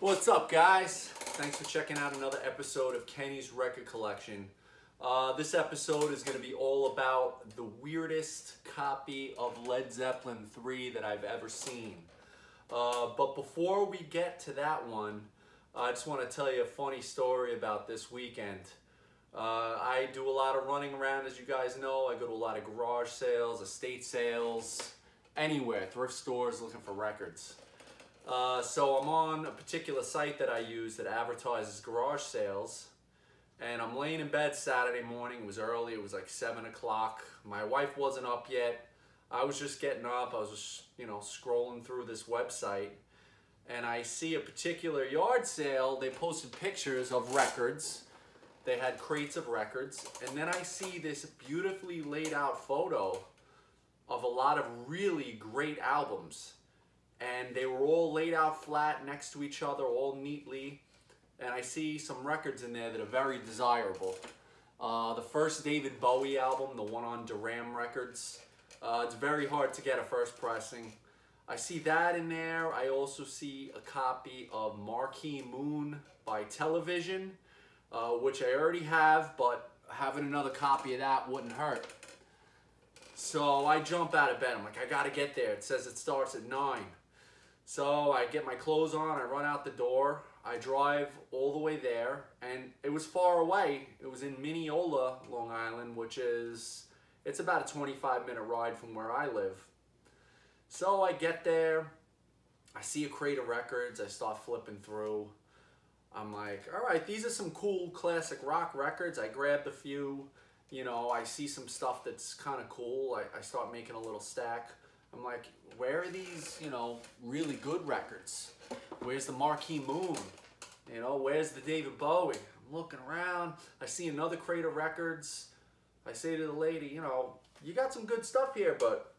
What's up, guys? Thanks for checking out another episode of Kenny's Record Collection. Uh, this episode is going to be all about the weirdest copy of Led Zeppelin 3 that I've ever seen. Uh, but before we get to that one, I just want to tell you a funny story about this weekend. Uh, I do a lot of running around, as you guys know. I go to a lot of garage sales, estate sales, anywhere, thrift stores looking for records. Uh, so I'm on a particular site that I use that advertises garage sales. And I'm laying in bed Saturday morning. It was early. It was like 7 o'clock. My wife wasn't up yet. I was just getting up. I was just, you know, scrolling through this website. And I see a particular yard sale. They posted pictures of records. They had crates of records. And then I see this beautifully laid out photo of a lot of really great albums and they were all laid out flat next to each other, all neatly. And I see some records in there that are very desirable. Uh, the first David Bowie album, the one on Deram Records, uh, it's very hard to get a first pressing. I see that in there. I also see a copy of Marquee Moon by Television, uh, which I already have, but having another copy of that wouldn't hurt. So I jump out of bed. I'm like, I gotta get there. It says it starts at 9. So I get my clothes on, I run out the door, I drive all the way there, and it was far away. It was in Mineola, Long Island, which is, it's about a 25 minute ride from where I live. So I get there, I see a crate of records, I start flipping through. I'm like, all right, these are some cool classic rock records. I grabbed a few, you know, I see some stuff that's kind of cool. I, I start making a little stack. I'm like, where are these, you know, really good records? Where's the Marquee Moon? You know, where's the David Bowie? I'm looking around. I see another crate of records. I say to the lady, you know, you got some good stuff here, but,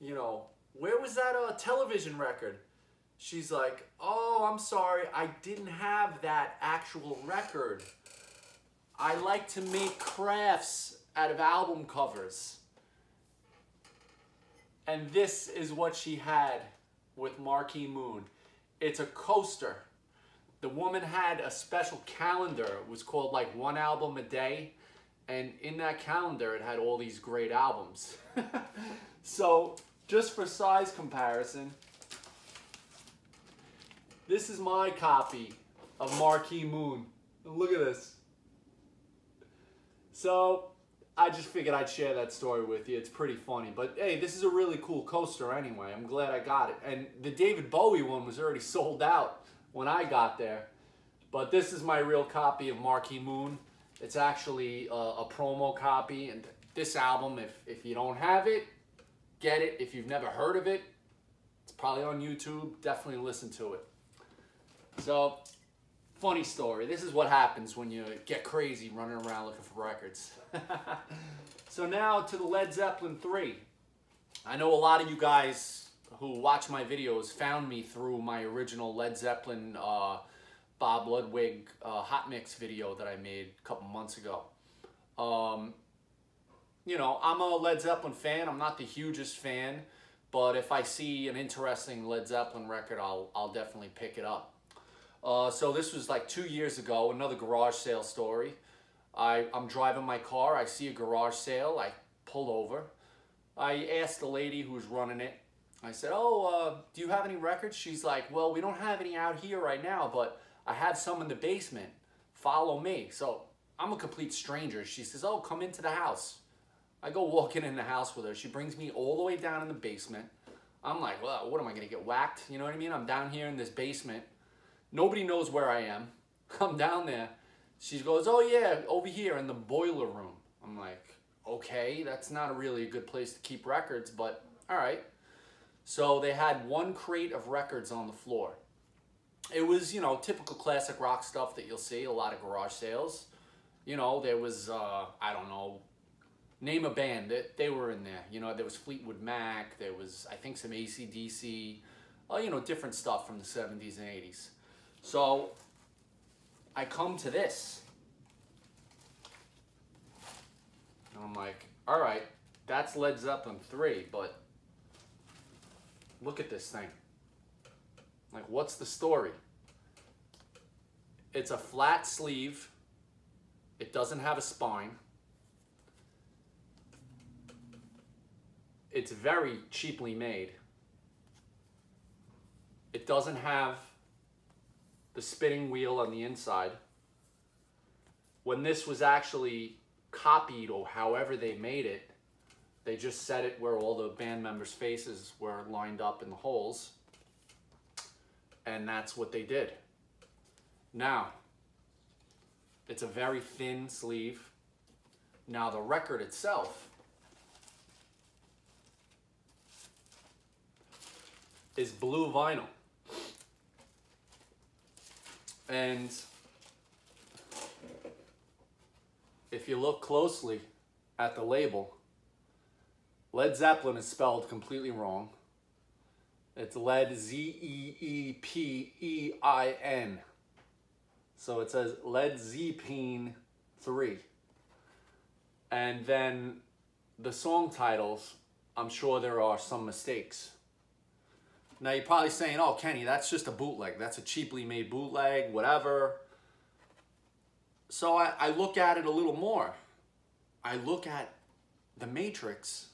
you know, where was that uh, television record? She's like, oh, I'm sorry, I didn't have that actual record. I like to make crafts out of album covers. And this is what she had with Marquee Moon. It's a coaster. The woman had a special calendar. It was called like one album a day. And in that calendar, it had all these great albums. so just for size comparison, this is my copy of Marquee Moon. Look at this. So I just figured I'd share that story with you. It's pretty funny. But hey, this is a really cool coaster anyway. I'm glad I got it. And the David Bowie one was already sold out when I got there. But this is my real copy of Marquee Moon. It's actually a, a promo copy. And this album, if, if you don't have it, get it. If you've never heard of it, it's probably on YouTube. Definitely listen to it. So, funny story. This is what happens when you get crazy running around looking for records. so now to the Led Zeppelin 3. I know a lot of you guys who watch my videos found me through my original Led Zeppelin uh, Bob Ludwig uh, hot mix video that I made a couple months ago. Um, you know, I'm a Led Zeppelin fan. I'm not the hugest fan, but if I see an interesting Led Zeppelin record, I'll, I'll definitely pick it up. Uh, so this was like two years ago, another garage sale story. I, I'm driving my car, I see a garage sale, I pull over. I asked the lady who's running it, I said, oh, uh, do you have any records? She's like, well, we don't have any out here right now, but I have some in the basement. Follow me. So I'm a complete stranger. She says, oh, come into the house. I go walking in the house with her. She brings me all the way down in the basement. I'm like, well, what am I going to get whacked? You know what I mean? I'm down here in this basement. Nobody knows where I am. I'm down there. She goes, oh yeah, over here in the boiler room. I'm like, okay, that's not really a good place to keep records, but all right. So they had one crate of records on the floor. It was, you know, typical classic rock stuff that you'll see, a lot of garage sales. You know, there was, uh, I don't know, name a band, that they were in there. You know, there was Fleetwood Mac, there was, I think, some ACDC, uh, you know, different stuff from the 70s and 80s. So I come to this. And I'm like, all right, that's Led Zeppelin 3, but look at this thing. Like, what's the story? It's a flat sleeve. It doesn't have a spine. It's very cheaply made. It doesn't have the spinning wheel on the inside. When this was actually copied or however they made it, they just set it where all the band members' faces were lined up in the holes. And that's what they did. Now, it's a very thin sleeve. Now the record itself is blue vinyl. And if you look closely at the label, Led Zeppelin is spelled completely wrong. It's Led Z E E P E I N. So it says Led Zeppelin 3. And then the song titles, I'm sure there are some mistakes. Now you're probably saying, oh, Kenny, that's just a bootleg. That's a cheaply made bootleg, whatever. So I, I look at it a little more. I look at the Matrix,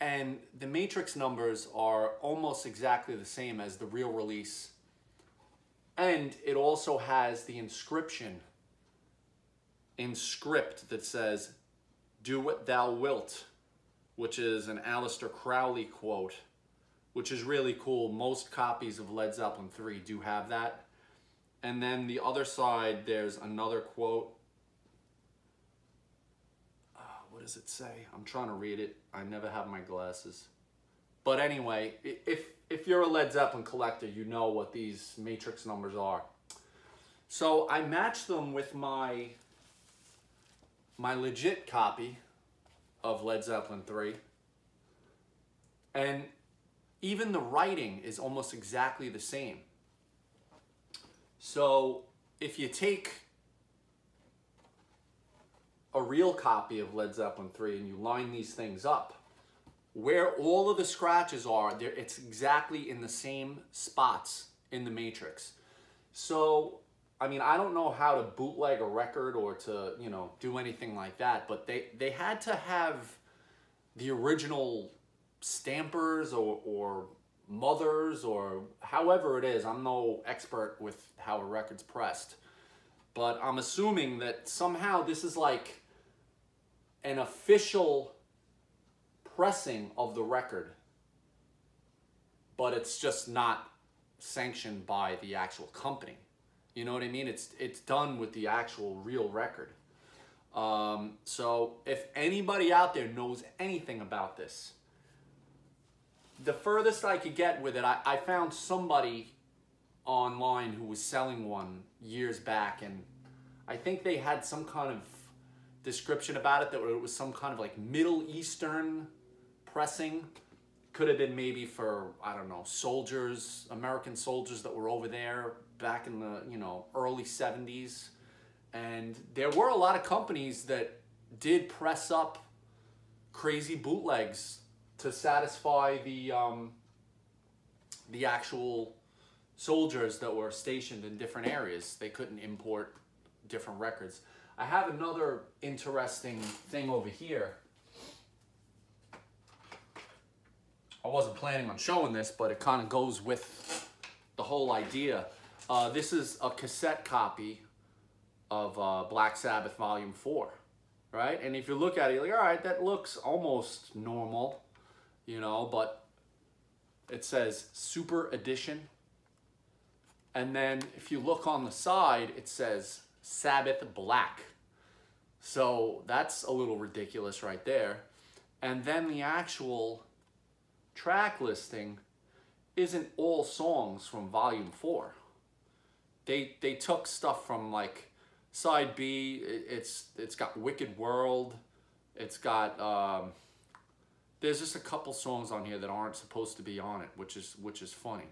and the Matrix numbers are almost exactly the same as the real release. And it also has the inscription in script that says, Do what thou wilt, which is an Aleister Crowley quote which is really cool. Most copies of Led Zeppelin 3 do have that. And then the other side, there's another quote. Uh, what does it say? I'm trying to read it. I never have my glasses. But anyway, if, if you're a Led Zeppelin collector, you know what these matrix numbers are. So I matched them with my, my legit copy of Led Zeppelin 3. And even the writing is almost exactly the same. So if you take a real copy of Led Zeppelin 3 and you line these things up, where all of the scratches are, it's exactly in the same spots in the matrix. So, I mean, I don't know how to bootleg a record or to, you know, do anything like that, but they, they had to have the original stampers or, or mothers or however it is. I'm no expert with how a record's pressed. But I'm assuming that somehow this is like an official pressing of the record. But it's just not sanctioned by the actual company. You know what I mean? It's it's done with the actual real record. Um, so if anybody out there knows anything about this, the furthest I could get with it, I, I found somebody online who was selling one years back, and I think they had some kind of description about it that it was some kind of like Middle Eastern pressing. Could have been maybe for, I don't know, soldiers, American soldiers that were over there back in the, you know, early 70s. And there were a lot of companies that did press up crazy bootlegs to satisfy the um, the actual soldiers that were stationed in different areas. They couldn't import different records. I have another interesting thing over here. I wasn't planning on showing this, but it kind of goes with the whole idea. Uh, this is a cassette copy of uh, Black Sabbath Volume 4, right? And if you look at it, you're like, all right, that looks almost normal you know, but it says Super Edition. And then if you look on the side, it says Sabbath Black. So that's a little ridiculous right there. And then the actual track listing isn't all songs from volume four. They they took stuff from like side B. It's it's got Wicked World. It's got um, there's just a couple songs on here that aren't supposed to be on it, which is which is funny.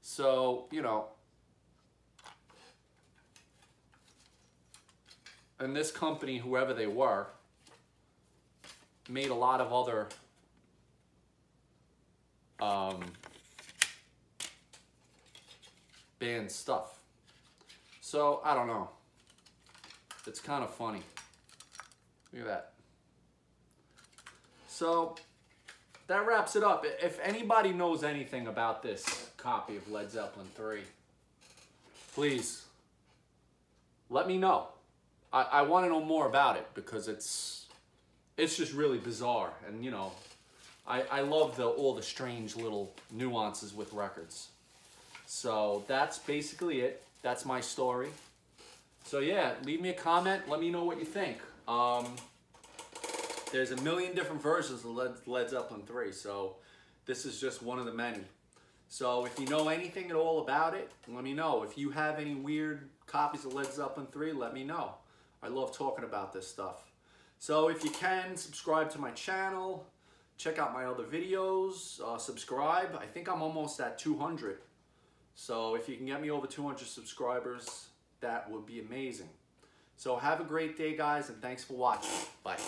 So, you know, and this company, whoever they were, made a lot of other um, band stuff. So, I don't know. It's kind of funny. Look at that. So, that wraps it up. If anybody knows anything about this copy of Led Zeppelin 3, please let me know. I, I want to know more about it because it's it's just really bizarre and you know I, I love the all the strange little nuances with records. So that's basically it. That's my story. So yeah, leave me a comment. Let me know what you think. Um, there's a million different versions of Led, Led Zeppelin 3, so this is just one of the many. So if you know anything at all about it, let me know. If you have any weird copies of Led Zeppelin 3, let me know. I love talking about this stuff. So if you can, subscribe to my channel. Check out my other videos. Uh, subscribe. I think I'm almost at 200. So if you can get me over 200 subscribers, that would be amazing. So have a great day, guys, and thanks for watching. Bye.